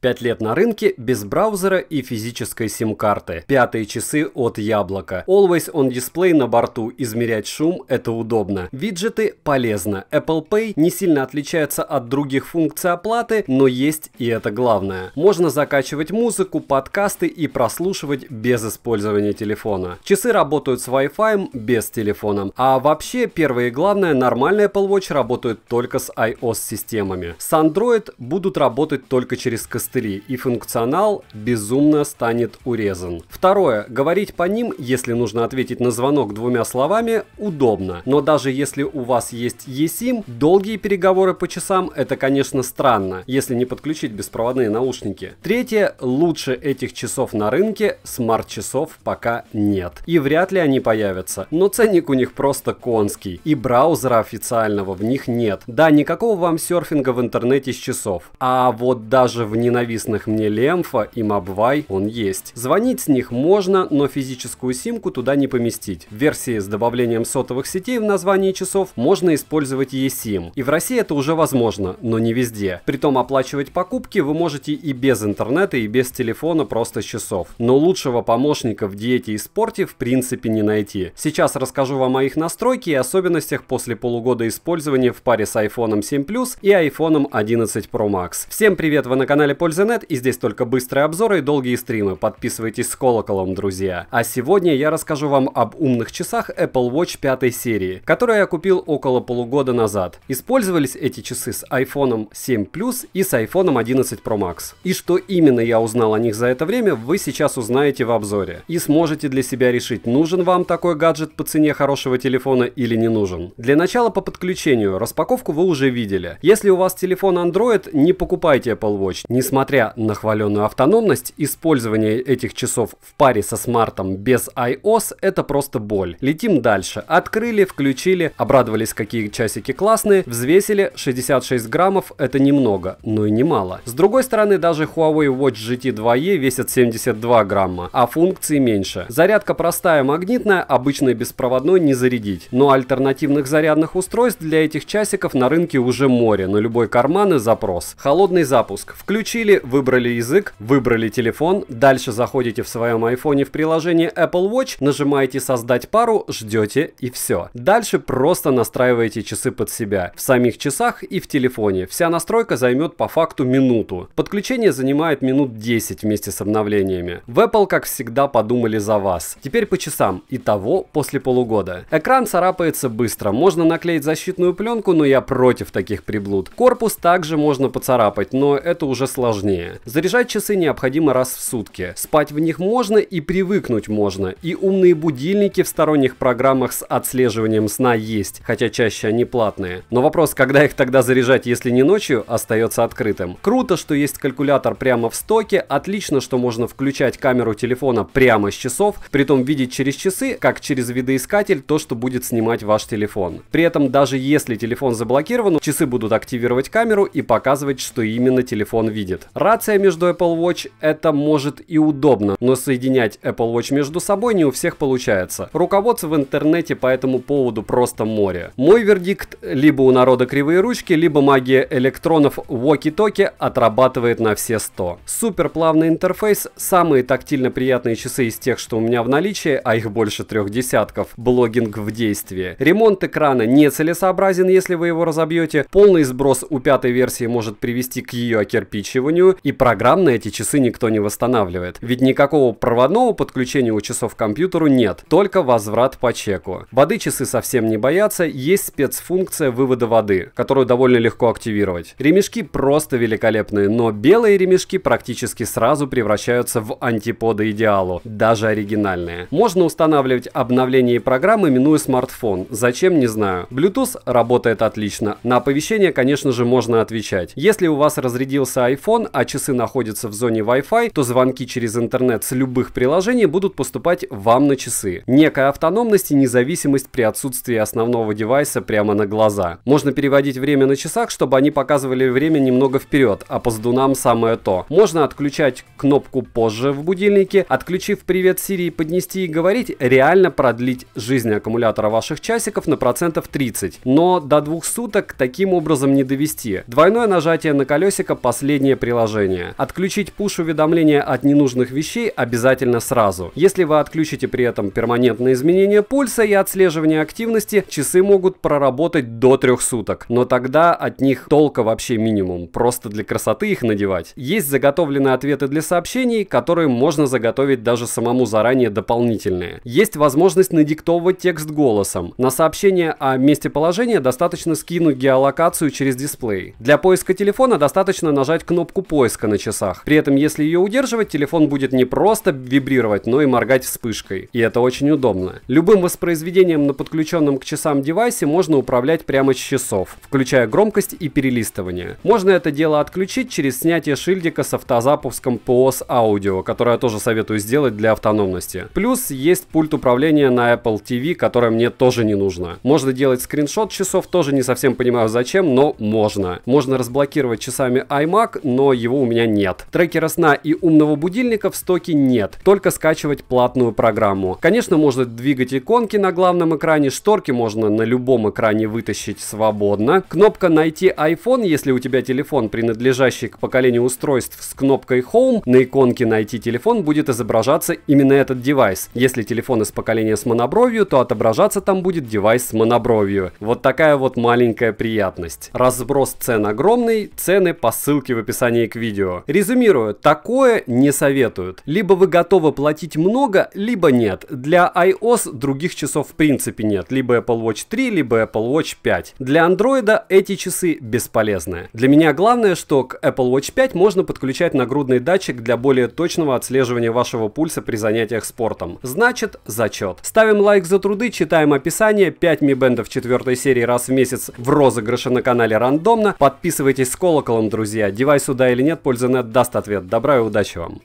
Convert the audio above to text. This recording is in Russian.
5 лет на рынке без браузера и физической сим-карты. Пятые часы от Яблока. Always on display на борту. Измерять шум – это удобно. Виджеты – полезно. Apple Pay не сильно отличается от других функций оплаты, но есть и это главное. Можно закачивать музыку, подкасты и прослушивать без использования телефона. Часы работают с Wi-Fi без телефона. А вообще, первое и главное, нормальный Apple Watch работает только с iOS-системами. С Android будут работать только через костыль костыли, и функционал безумно станет урезан. Второе. Говорить по ним, если нужно ответить на звонок двумя словами, удобно. Но даже если у вас есть eSIM, долгие переговоры по часам это, конечно, странно, если не подключить беспроводные наушники. Третье. Лучше этих часов на рынке смарт-часов пока нет. И вряд ли они появятся. Но ценник у них просто конский. И браузера официального в них нет. Да, никакого вам серфинга в интернете с часов. А вот даже в ненавистном ненавистных мне Лемфа и Мабвай он есть. Звонить с них можно, но физическую симку туда не поместить. В версии с добавлением сотовых сетей в названии часов можно использовать eSIM. И в России это уже возможно, но не везде. Притом оплачивать покупки вы можете и без интернета, и без телефона просто с часов. Но лучшего помощника в диете и спорте в принципе не найти. Сейчас расскажу вам о их настройке и особенностях после полугода использования в паре с iPhone 7 Plus и iPhone 11 Pro Max. Всем привет, вы на канале Польза.нет и здесь только быстрые обзоры и долгие стримы. Подписывайтесь с колоколом, друзья. А сегодня я расскажу вам об умных часах Apple Watch 5 серии, которые я купил около полугода назад. Использовались эти часы с iPhone 7 Plus и с iPhone 11 Pro Max. И что именно я узнал о них за это время, вы сейчас узнаете в обзоре. И сможете для себя решить, нужен вам такой гаджет по цене хорошего телефона или не нужен. Для начала по подключению. Распаковку вы уже видели. Если у вас телефон Android, не покупайте Apple Watch. Не Несмотря на хваленную автономность, использование этих часов в паре со смартом без iOS это просто боль. Летим дальше. Открыли, включили, обрадовались, какие часики классные, взвесили 66 граммов, это немного, но и немало. С другой стороны, даже Huawei Watch GT 2e весит 72 грамма, а функции меньше. Зарядка простая, магнитная, обычной беспроводной не зарядить. Но альтернативных зарядных устройств для этих часиков на рынке уже море, на любой карман и запрос. Холодный запуск. Включи Включили, выбрали язык, выбрали телефон, дальше заходите в своем айфоне в приложение Apple Watch, нажимаете создать пару, ждете и все. Дальше просто настраиваете часы под себя. В самих часах и в телефоне. Вся настройка займет по факту минуту. Подключение занимает минут 10 вместе с обновлениями. В Apple, как всегда, подумали за вас. Теперь по часам. Итого после полугода. Экран царапается быстро. Можно наклеить защитную пленку, но я против таких приблуд. Корпус также можно поцарапать, но это уже сложно сложнее. Заряжать часы необходимо раз в сутки. Спать в них можно и привыкнуть можно. И умные будильники в сторонних программах с отслеживанием сна есть, хотя чаще они платные. Но вопрос, когда их тогда заряжать, если не ночью, остается открытым. Круто, что есть калькулятор прямо в стоке, отлично, что можно включать камеру телефона прямо с часов, притом видеть через часы, как через видоискатель, то, что будет снимать ваш телефон. При этом даже если телефон заблокирован, часы будут активировать камеру и показывать, что именно телефон видит будет. Рация между Apple Watch это может и удобно, но соединять Apple Watch между собой не у всех получается. Руководство в интернете по этому поводу просто море. Мой вердикт, либо у народа кривые ручки, либо магия электронов walkie-talkie отрабатывает на все 100. Супер плавный интерфейс, самые тактильно приятные часы из тех, что у меня в наличии, а их больше трех десятков, блогинг в действии. Ремонт экрана нецелесообразен, если вы его разобьете. Полный сброс у пятой версии может привести к ее окирпичиванию оборудованию, и программно эти часы никто не восстанавливает. Ведь никакого проводного подключения у часов к компьютеру нет, только возврат по чеку. Воды часы совсем не боятся, есть спецфункция вывода воды, которую довольно легко активировать. Ремешки просто великолепные, но белые ремешки практически сразу превращаются в антиподы идеалу, даже оригинальные. Можно устанавливать обновления и программы, минуя смартфон. Зачем, не знаю. Bluetooth работает отлично. На оповещения, конечно же, можно отвечать. Если у вас разрядился iPhone, телефон, а часы находятся в зоне Wi-Fi, то звонки через интернет с любых приложений будут поступать вам на часы. Некая автономность и независимость при отсутствии основного девайса прямо на глаза. Можно переводить время на часах, чтобы они показывали время немного вперед, а по сдунам самое то. Можно отключать кнопку позже в будильнике, отключив привет Siri поднести и говорить, реально продлить жизнь аккумулятора ваших часиков на процентов 30. Но до двух суток таким образом не довести. Двойное нажатие на колесико последнее при приложения. Отключить пуш-уведомления от ненужных вещей обязательно сразу. Если вы отключите при этом перманентное изменение пульса и отслеживание активности, часы могут проработать до трех суток. Но тогда от них толка вообще минимум. Просто для красоты их надевать. Есть заготовленные ответы для сообщений, которые можно заготовить даже самому заранее дополнительные. Есть возможность надиктовывать текст голосом. На сообщение о месте положения достаточно скинуть геолокацию через дисплей. Для поиска телефона достаточно нажать кнопку поиска на часах. При этом, если ее удерживать, телефон будет не просто вибрировать, но и моргать вспышкой. И это очень удобно. Любым воспроизведением на подключенном к часам девайсе можно управлять прямо с часов, включая громкость и перелистывание. Можно это дело отключить через снятие шильдика с автозапуском POS Audio, которое я тоже советую сделать для автономности. Плюс есть пульт управления на Apple TV, которое мне тоже не нужно. Можно делать скриншот часов, тоже не совсем понимаю зачем, но можно. Можно разблокировать часами iMac, но его у меня нет. Трекера сна и умного будильника в стоке нет, только скачивать платную программу. Конечно, можно двигать иконки на главном экране, шторки можно на любом экране вытащить свободно. Кнопка «Найти iPhone», если у тебя телефон, принадлежащий к поколению устройств с кнопкой Home, на иконке «Найти телефон» будет изображаться именно этот девайс. Если телефон из поколения с монобровью, то отображаться там будет девайс с монобровью. Вот такая вот маленькая приятность. Разброс цен огромный, цены по ссылке в описании к видео. Резюмирую, такое не советуют. Либо вы готовы платить много, либо нет. Для iOS других часов в принципе нет. Либо Apple Watch 3, либо Apple Watch 5. Для Android эти часы бесполезны. Для меня главное, что к Apple Watch 5 можно подключать нагрудный датчик для более точного отслеживания вашего пульса при занятиях спортом. Значит, зачет. Ставим лайк за труды, читаем описание. 5 Mi Band 4 серии раз в месяц в розыгрыше на канале рандомно. Подписывайтесь с колоколом, друзья. Девайс сюда или нет, польза нет даст ответ. Добра и удачи вам.